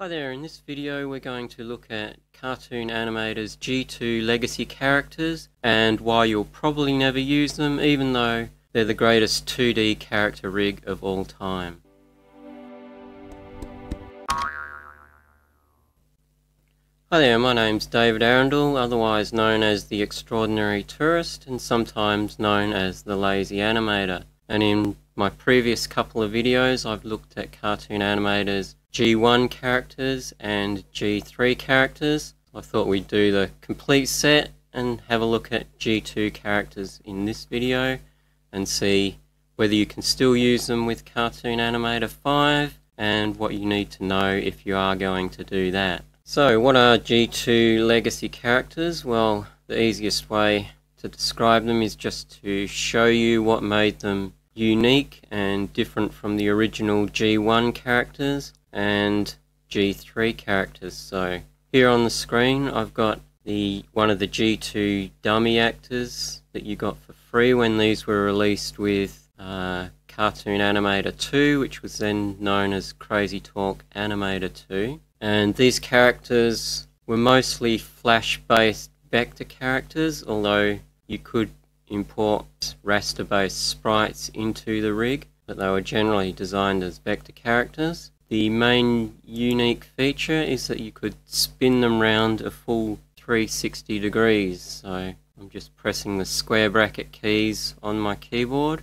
Hi there, in this video we're going to look at Cartoon Animator's G2 legacy characters and why you'll probably never use them even though they're the greatest 2D character rig of all time. Hi there, my name's David Arundel, otherwise known as the Extraordinary Tourist and sometimes known as the Lazy Animator. And in my previous couple of videos I've looked at Cartoon Animator's G1 characters and G3 characters. I thought we'd do the complete set and have a look at G2 characters in this video and see whether you can still use them with Cartoon Animator 5 and what you need to know if you are going to do that. So what are G2 legacy characters? Well, the easiest way to describe them is just to show you what made them unique and different from the original G1 characters and G3 characters. So here on the screen I've got the one of the G2 dummy actors that you got for free when these were released with uh, Cartoon Animator 2 which was then known as CrazyTalk Animator 2 and these characters were mostly flash based vector characters although you could import raster based sprites into the rig but they were generally designed as vector characters the main unique feature is that you could spin them round a full 360 degrees. So I'm just pressing the square bracket keys on my keyboard.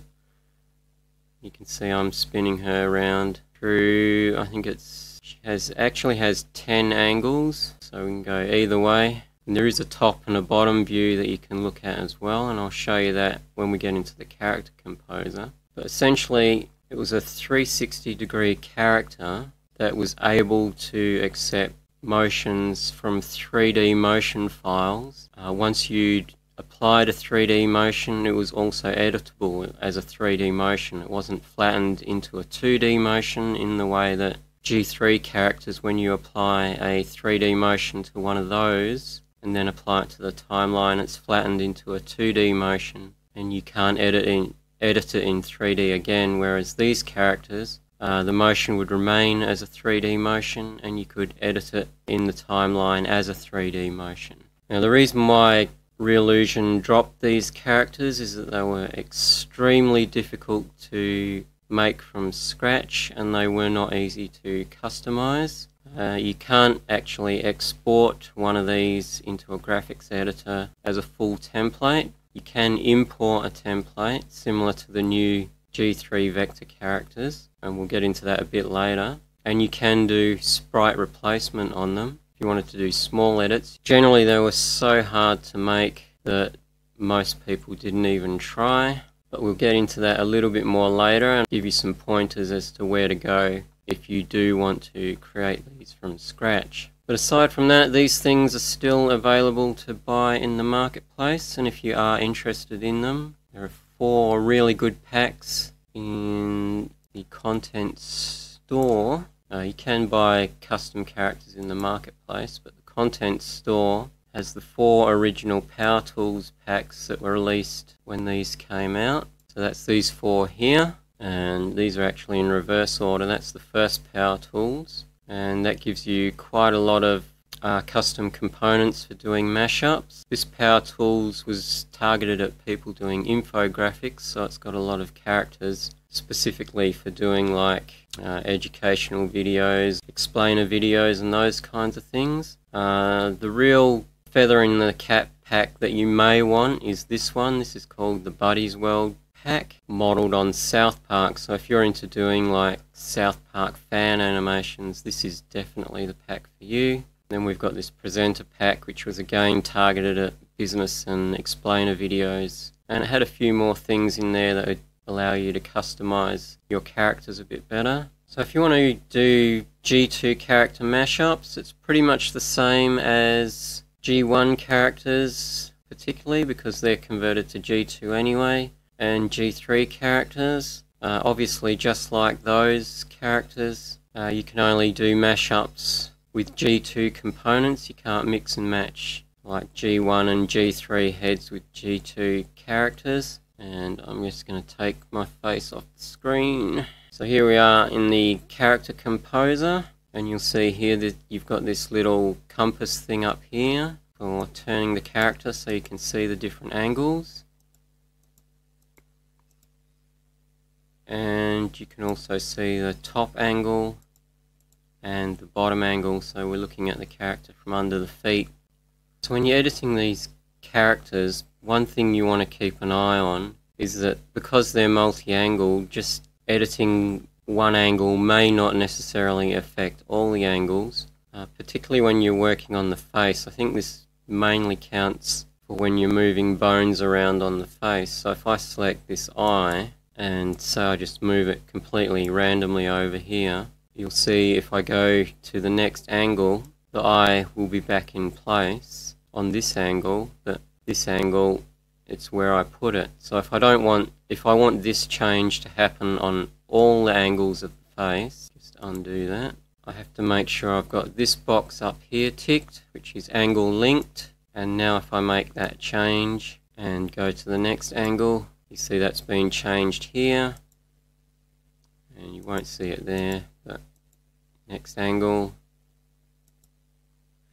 You can see I'm spinning her around through, I think it's has actually has 10 angles, so we can go either way. And there is a top and a bottom view that you can look at as well, and I'll show you that when we get into the character composer. But essentially, it was a 360 degree character that was able to accept motions from 3D motion files. Uh, once you'd applied a 3D motion, it was also editable as a 3D motion. It wasn't flattened into a 2D motion in the way that G3 characters, when you apply a 3D motion to one of those and then apply it to the timeline, it's flattened into a 2D motion and you can't edit in, edit it in 3D again, whereas these characters, uh, the motion would remain as a 3D motion and you could edit it in the timeline as a 3D motion. Now the reason why Reallusion dropped these characters is that they were extremely difficult to make from scratch and they were not easy to customize. Uh, you can't actually export one of these into a graphics editor as a full template you can import a template similar to the new G3 vector characters, and we'll get into that a bit later. And you can do sprite replacement on them if you wanted to do small edits. Generally, they were so hard to make that most people didn't even try. But we'll get into that a little bit more later and give you some pointers as to where to go if you do want to create these from scratch. But aside from that, these things are still available to buy in the marketplace, and if you are interested in them, there are four really good packs in the content store. Uh, you can buy custom characters in the marketplace, but the content store has the four original Power Tools packs that were released when these came out. So that's these four here, and these are actually in reverse order. That's the first Power Tools and that gives you quite a lot of uh, custom components for doing mashups. This Power Tools was targeted at people doing infographics, so it's got a lot of characters specifically for doing like uh, educational videos, explainer videos, and those kinds of things. Uh, the real feather in the cap pack that you may want is this one. This is called the Buddy's World pack modeled on South Park. So if you're into doing like South Park fan animations, this is definitely the pack for you. Then we've got this presenter pack, which was again targeted at business and explainer videos. And it had a few more things in there that would allow you to customize your characters a bit better. So if you want to do G2 character mashups, it's pretty much the same as G1 characters, particularly because they're converted to G2 anyway and G3 characters. Uh, obviously, just like those characters, uh, you can only do mashups with G2 components. You can't mix and match like G1 and G3 heads with G2 characters. And I'm just going to take my face off the screen. So here we are in the character composer. and you'll see here that you've got this little compass thing up here for turning the character so you can see the different angles and you can also see the top angle and the bottom angle. So we're looking at the character from under the feet. So when you're editing these characters one thing you want to keep an eye on is that because they're multi-angle just editing one angle may not necessarily affect all the angles uh, particularly when you're working on the face. I think this mainly counts for when you're moving bones around on the face. So if I select this eye and so I just move it completely randomly over here. You'll see if I go to the next angle the eye will be back in place on this angle but this angle it's where I put it. So if I don't want if I want this change to happen on all the angles of the face just undo that. I have to make sure I've got this box up here ticked which is angle linked. And now if I make that change and go to the next angle you see that's been changed here. And you won't see it there but next angle.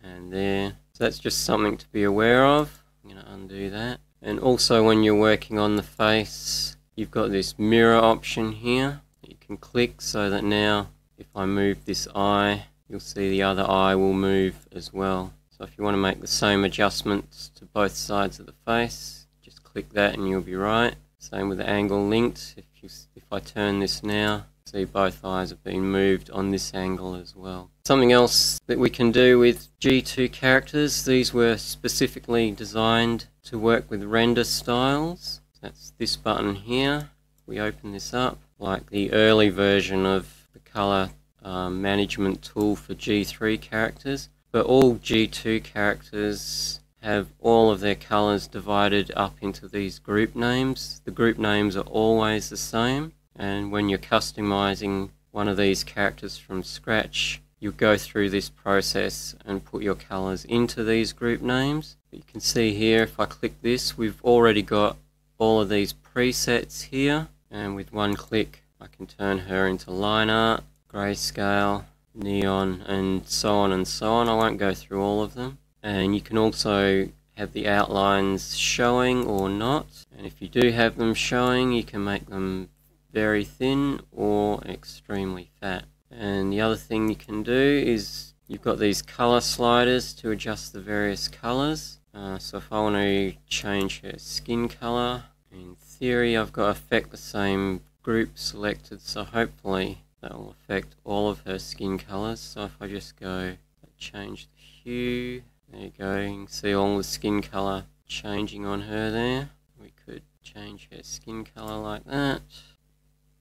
And there. So that's just something to be aware of. I'm going to undo that. And also when you're working on the face you've got this mirror option here you can click so that now if I move this eye you'll see the other eye will move as well. So if you want to make the same adjustments to both sides of the face just click that and you'll be right same with the angle linked. If, you, if I turn this now, see both eyes have been moved on this angle as well. Something else that we can do with G2 characters, these were specifically designed to work with render styles. That's this button here. We open this up, like the early version of the color um, management tool for G3 characters. But all G2 characters have all of their colors divided up into these group names. The group names are always the same and when you're customizing one of these characters from scratch you go through this process and put your colors into these group names. You can see here if I click this we've already got all of these presets here and with one click I can turn her into line art, grayscale, neon and so on and so on. I won't go through all of them and you can also have the outlines showing or not. And if you do have them showing you can make them very thin or extremely fat. And the other thing you can do is you've got these color sliders to adjust the various colors. Uh, so if I want to change her skin color in theory I've got to affect the same group selected so hopefully that will affect all of her skin colors. So if I just go change the hue there you go, you can see all the skin colour changing on her there. We could change her skin colour like that.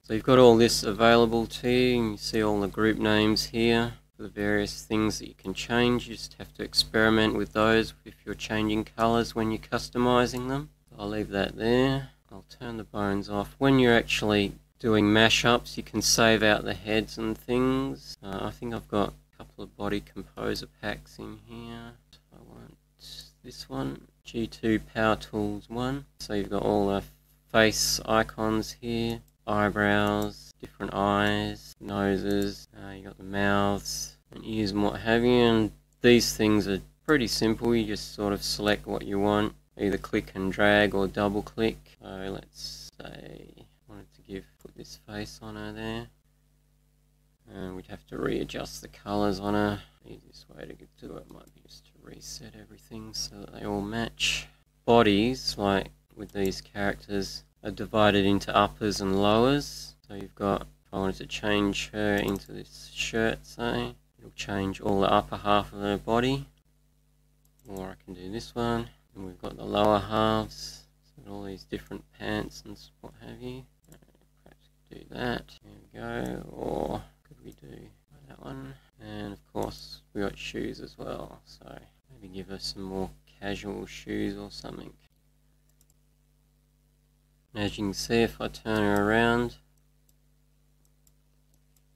So you've got all this available to you, you see all the group names here for the various things that you can change. You just have to experiment with those if you're changing colours when you're customising them. I'll leave that there. I'll turn the bones off. When you're actually doing mashups, you can save out the heads and things. Uh, I think I've got a couple of body composer packs in here this one, G2 Power Tools 1. So you've got all the face icons here, eyebrows, different eyes, noses, uh, you got the mouths and ears and what have you. And these things are pretty simple. You just sort of select what you want, either click and drag or double click. So let's say I wanted to give put this face on her there. And we'd have to readjust the colours on her. Easiest way to get to it might be just reset everything so that they all match. Bodies, like with these characters, are divided into uppers and lowers. So you've got, if I wanted to change her into this shirt, say, it'll change all the upper half of her body. Or I can do this one. And we've got the lower halves, so all these different pants and what have you. Perhaps do that. There we go. Or could we do that one? And of course, we got shoes as well. So Maybe give her some more casual shoes or something. As you can see, if I turn her around,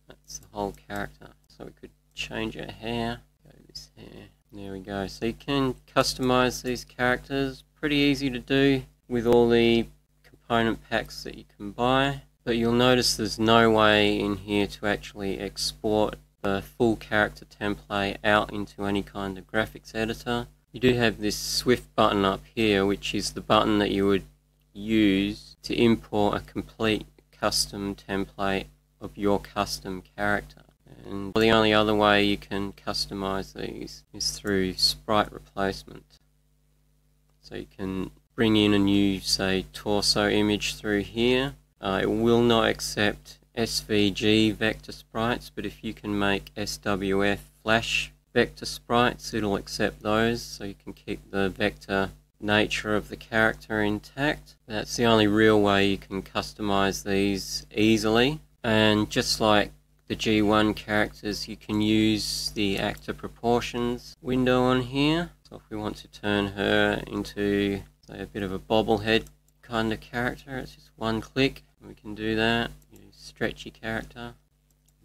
that's the whole character. So we could change her hair. Go this hair. There we go. So you can customize these characters. Pretty easy to do with all the component packs that you can buy. But you'll notice there's no way in here to actually export the full character template out into any kind of graphics editor. You do have this Swift button up here, which is the button that you would use to import a complete custom template of your custom character. And the only other way you can customize these is through sprite replacement. So you can bring in a new, say, torso image through here. Uh, it will not accept SVG vector sprites, but if you can make SWF flash vector sprites, it'll accept those, so you can keep the vector nature of the character intact. That's the only real way you can customize these easily. And just like the G1 characters, you can use the actor proportions window on here. So if we want to turn her into say a bit of a bobblehead kind of character, it's just one click. We can do that. Stretchy character.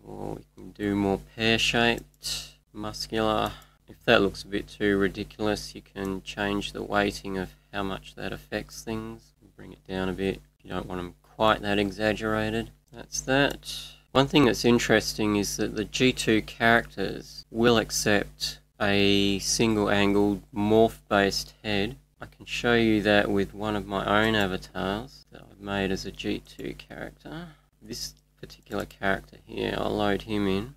Or we can do more pear-shaped, muscular. If that looks a bit too ridiculous, you can change the weighting of how much that affects things. Bring it down a bit you don't want them quite that exaggerated. That's that. One thing that's interesting is that the G2 characters will accept a single angled morph based head. I can show you that with one of my own avatars that I've made as a G2 character. This particular character here, I'll load him in.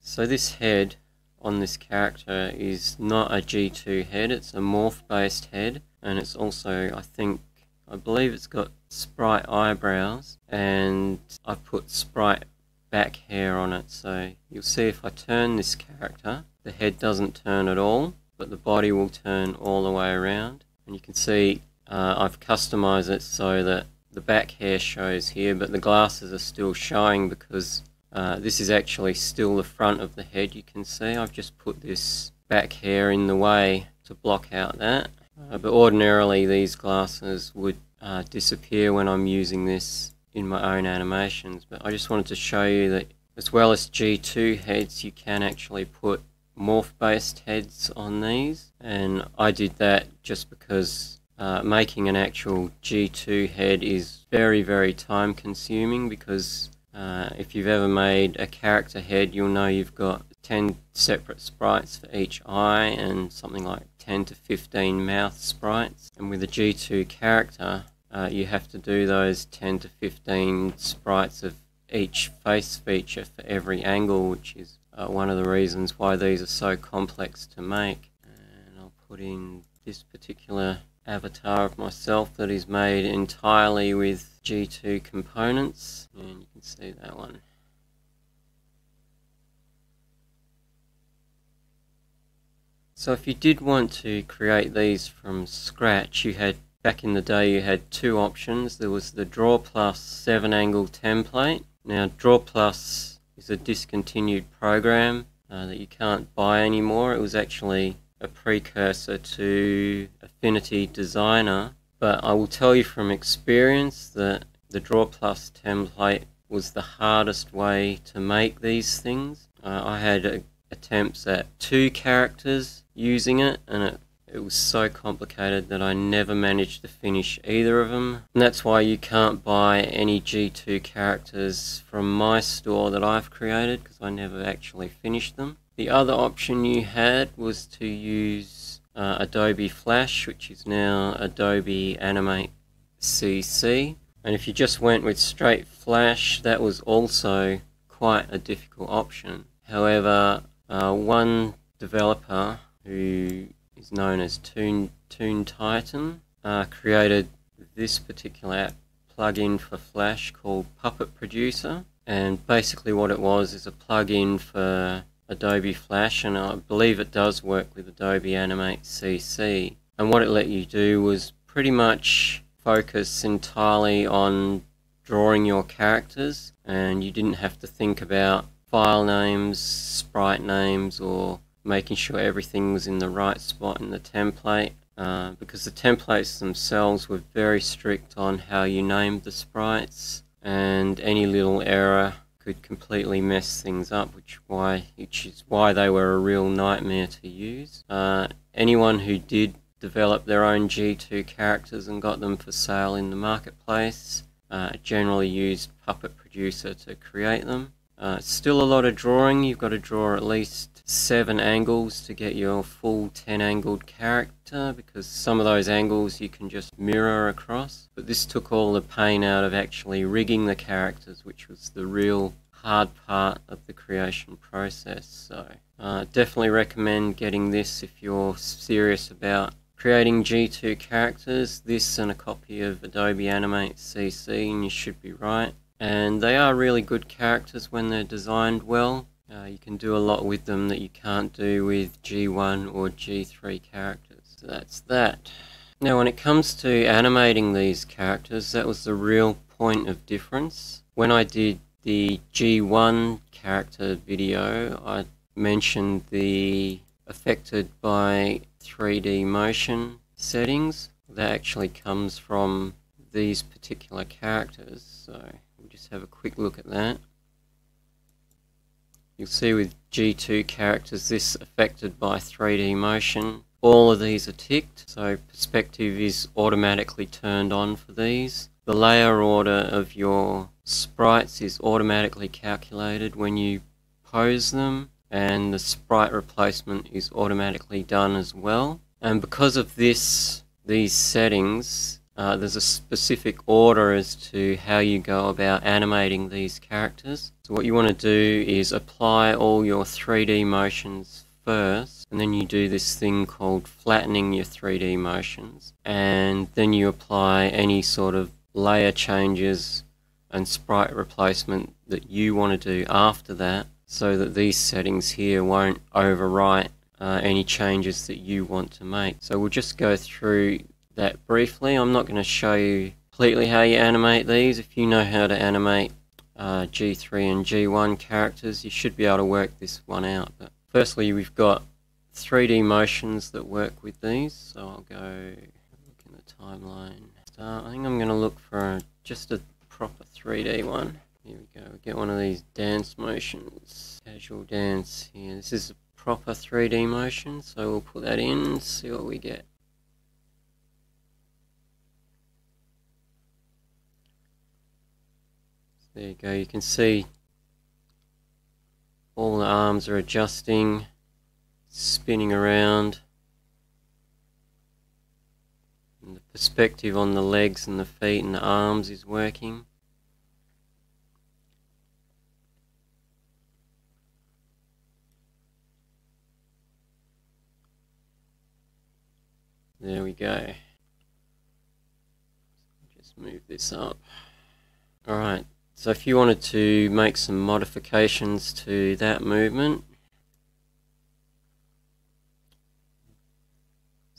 So this head on this character is not a G2 head, it's a morph based head and it's also I think I believe it's got sprite eyebrows and I put sprite back hair on it so you'll see if I turn this character the head doesn't turn at all but the body will turn all the way around and you can see uh, I've customized it so that the back hair shows here but the glasses are still showing because uh, this is actually still the front of the head you can see. I've just put this back hair in the way to block out that. Uh, but ordinarily these glasses would uh, disappear when I'm using this in my own animations. But I just wanted to show you that as well as G2 heads you can actually put morph based heads on these and I did that just because uh, making an actual G2 head is very very time consuming because uh, if you've ever made a character head, you'll know you've got 10 separate sprites for each eye and something like 10 to 15 mouth sprites. And with a G2 character, uh, you have to do those 10 to 15 sprites of each face feature for every angle, which is uh, one of the reasons why these are so complex to make. And I'll put in this particular avatar of myself that is made entirely with G2 components and you can see that one. So if you did want to create these from scratch you had back in the day you had two options. There was the DrawPlus 7 angle template. Now DrawPlus is a discontinued program uh, that you can't buy anymore. It was actually a precursor to Affinity Designer, but I will tell you from experience that the DrawPlus template was the hardest way to make these things. Uh, I had uh, attempts at two characters using it, and it, it was so complicated that I never managed to finish either of them. And that's why you can't buy any G2 characters from my store that I've created, because I never actually finished them. The other option you had was to use uh, Adobe Flash, which is now Adobe Animate CC. And if you just went with straight Flash, that was also quite a difficult option. However, uh, one developer who is known as Toon, ToonTitan uh, created this particular app plugin for Flash called Puppet Producer. And basically what it was is a plugin for Adobe Flash and I believe it does work with Adobe Animate CC. And what it let you do was pretty much focus entirely on drawing your characters and you didn't have to think about file names, sprite names or making sure everything was in the right spot in the template uh, because the templates themselves were very strict on how you named the sprites and any little error could completely mess things up, which why which is why they were a real nightmare to use. Uh, anyone who did develop their own G2 characters and got them for sale in the marketplace uh, generally used Puppet Producer to create them. Uh, still a lot of drawing, you've got to draw at least 7 angles to get your full 10 angled character because some of those angles you can just mirror across. But this took all the pain out of actually rigging the characters which was the real hard part of the creation process. So uh, definitely recommend getting this if you're serious about creating G2 characters, this and a copy of Adobe Animate CC and you should be right. And they are really good characters when they're designed well. Uh, you can do a lot with them that you can't do with G1 or G3 characters. So that's that. Now when it comes to animating these characters, that was the real point of difference. When I did the G1 character video, I mentioned the affected by 3D motion settings. That actually comes from these particular characters. So we'll just have a quick look at that. You'll see with G2 characters this affected by 3D motion. All of these are ticked, so perspective is automatically turned on for these. The layer order of your sprites is automatically calculated when you pose them and the sprite replacement is automatically done as well. And because of this, these settings, uh, there's a specific order as to how you go about animating these characters. So what you want to do is apply all your 3D motions first, and then you do this thing called flattening your 3D motions, and then you apply any sort of layer changes and sprite replacement that you want to do after that so that these settings here won't overwrite uh, any changes that you want to make. So we'll just go through that briefly. I'm not going to show you completely how you animate these. If you know how to animate uh, G3 and G1 characters, you should be able to work this one out. But firstly, we've got 3D motions that work with these. So I'll go look in the timeline. I think I'm going to look for just a proper 3D one. Here we go, we get one of these dance motions. Casual dance here. This is a proper 3D motion, so we'll put that in see what we get. There you go, you can see all the arms are adjusting, spinning around. And the perspective on the legs and the feet and the arms is working. There we go. Just move this up. Alright, so if you wanted to make some modifications to that movement,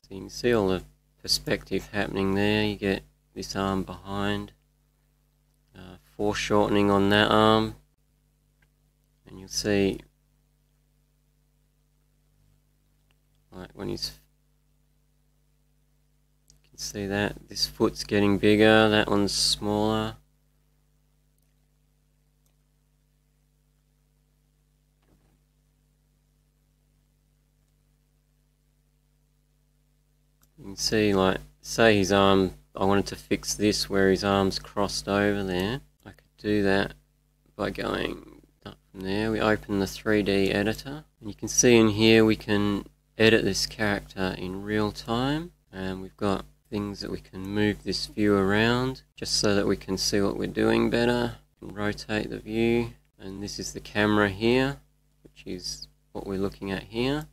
so you can see all the perspective happening there. You get this arm behind, uh, foreshortening on that arm, and you'll see like when he's you can See that? This foot's getting bigger, that one's smaller. You can see, like, say his arm, I wanted to fix this where his arm's crossed over there. I could do that by going up from there. We open the 3D editor. And you can see in here we can edit this character in real time. And we've got things that we can move this view around just so that we can see what we're doing better. rotate the view and this is the camera here which is what we're looking at here.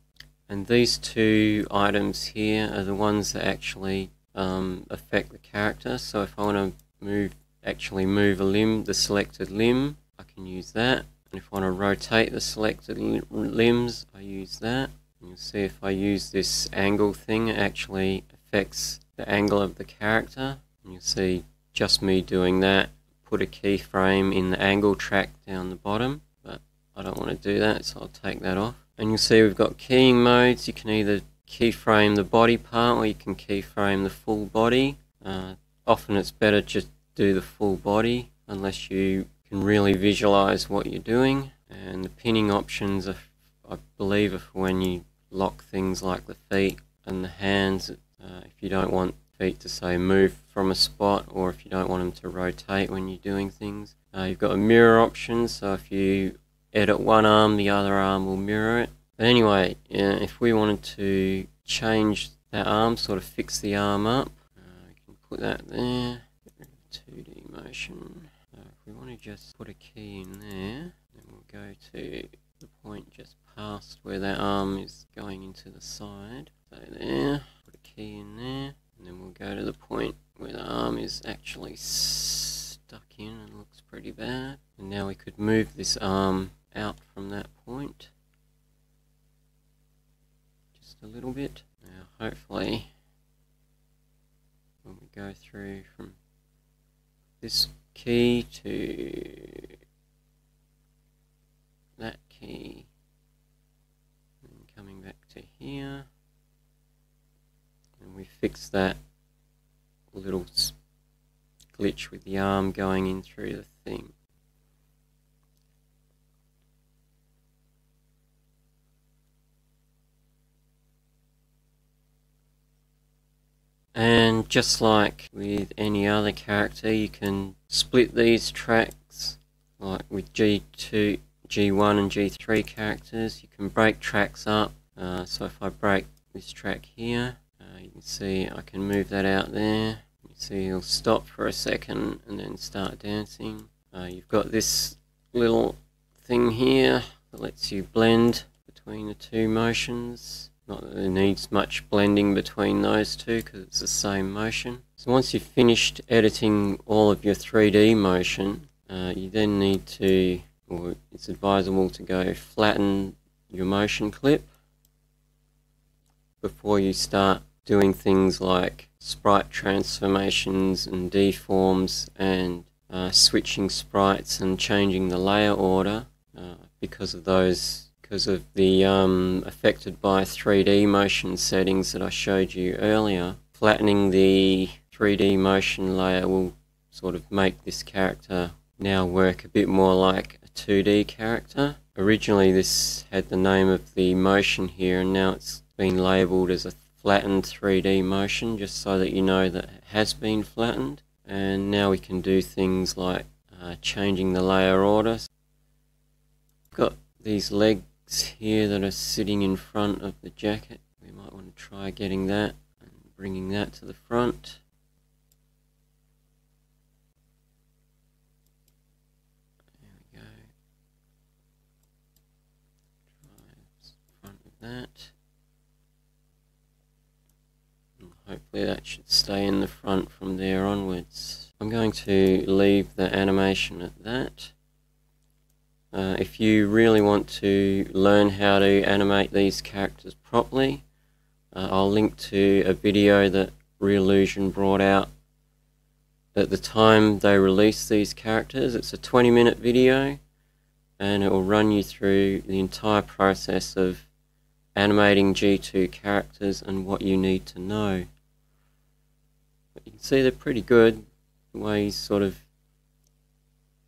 And these two items here are the ones that actually um, affect the character. So if I want to move, actually move a limb, the selected limb, I can use that. And if I want to rotate the selected limbs, I use that. And you'll see if I use this angle thing, it actually affects the angle of the character. And you'll see just me doing that. Put a keyframe in the angle track down the bottom, but I don't want to do that, so I'll take that off. And you'll see we've got keying modes. You can either keyframe the body part or you can keyframe the full body. Uh, often it's better just do the full body unless you can really visualize what you're doing. And the pinning options, are, I believe, are for when you lock things like the feet and the hands uh, if you don't want feet to say move from a spot or if you don't want them to rotate when you're doing things. Uh, you've got a mirror option, so if you edit one arm, the other arm will mirror it. But anyway, if we wanted to change that arm, sort of fix the arm up, uh, we can put that there, 2D motion. So if we want to just put a key in there, then we'll go to the point just past where that arm is going into the side. So there, put a key in there, and then we'll go to the point where the arm is actually stuck in and looks pretty bad. And now we could move this arm out from that point just a little bit. Now hopefully when we go through from this key to that key and coming back to here and we fix that little glitch with the arm going in through the thing. And just like with any other character, you can split these tracks, like with G2, G1 and G3 characters. You can break tracks up. Uh, so if I break this track here, uh, you can see I can move that out there. You see it'll stop for a second and then start dancing. Uh, you've got this little thing here that lets you blend between the two motions. Not that there needs much blending between those two because it's the same motion. So once you've finished editing all of your 3D motion, uh, you then need to, or it's advisable to go flatten your motion clip before you start doing things like sprite transformations and deforms and uh, switching sprites and changing the layer order uh, because of those because of the um, affected by 3D motion settings that I showed you earlier. Flattening the 3D motion layer will sort of make this character now work a bit more like a 2D character. Originally this had the name of the motion here and now it's been labelled as a flattened 3D motion just so that you know that it has been flattened. And now we can do things like uh, changing the layer order. Got these leg here that are sitting in front of the jacket. We might want to try getting that and bringing that to the front. There we go. Try front of that. And hopefully that should stay in the front from there onwards. I'm going to leave the animation at that. Uh, if you really want to learn how to animate these characters properly, uh, I'll link to a video that Reallusion brought out at the time they released these characters. It's a 20 minute video and it will run you through the entire process of animating G2 characters and what you need to know. But you can see they're pretty good, the way he's sort of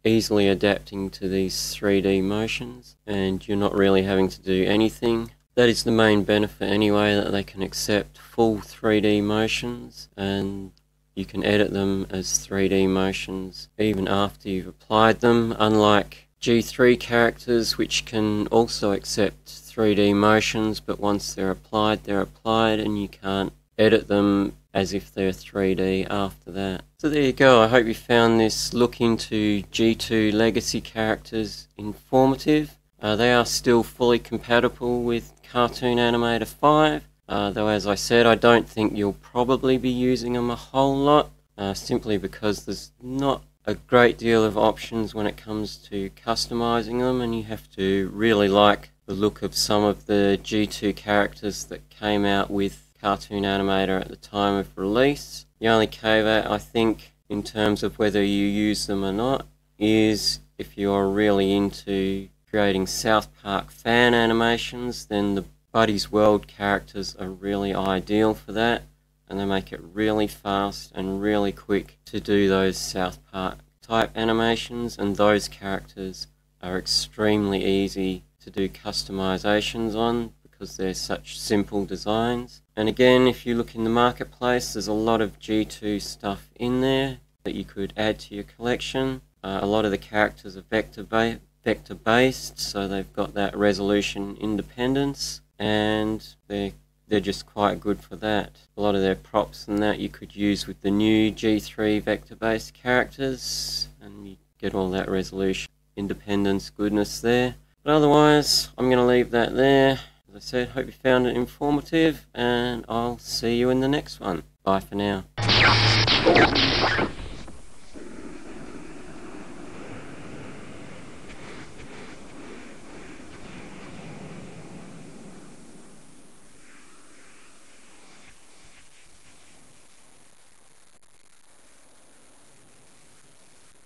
easily adapting to these 3D motions and you're not really having to do anything. That is the main benefit anyway, that they can accept full 3D motions and you can edit them as 3D motions even after you've applied them, unlike G3 characters which can also accept 3D motions but once they're applied, they're applied and you can't edit them as if they're 3D after that. So there you go, I hope you found this look into G2 legacy characters informative. Uh, they are still fully compatible with Cartoon Animator 5, uh, though as I said I don't think you'll probably be using them a whole lot, uh, simply because there's not a great deal of options when it comes to customizing them and you have to really like the look of some of the G2 characters that came out with cartoon animator at the time of release. The only caveat I think in terms of whether you use them or not is if you're really into creating South Park fan animations then the Buddy's World characters are really ideal for that and they make it really fast and really quick to do those South Park type animations and those characters are extremely easy to do customizations on because they're such simple designs. And again, if you look in the marketplace, there's a lot of G2 stuff in there that you could add to your collection. Uh, a lot of the characters are vector ba vector based, so they've got that resolution independence, and they're they're just quite good for that. A lot of their props and that you could use with the new G3 vector based characters, and you get all that resolution independence goodness there. But otherwise, I'm going to leave that there. As I said, hope you found it informative, and I'll see you in the next one. Bye for now.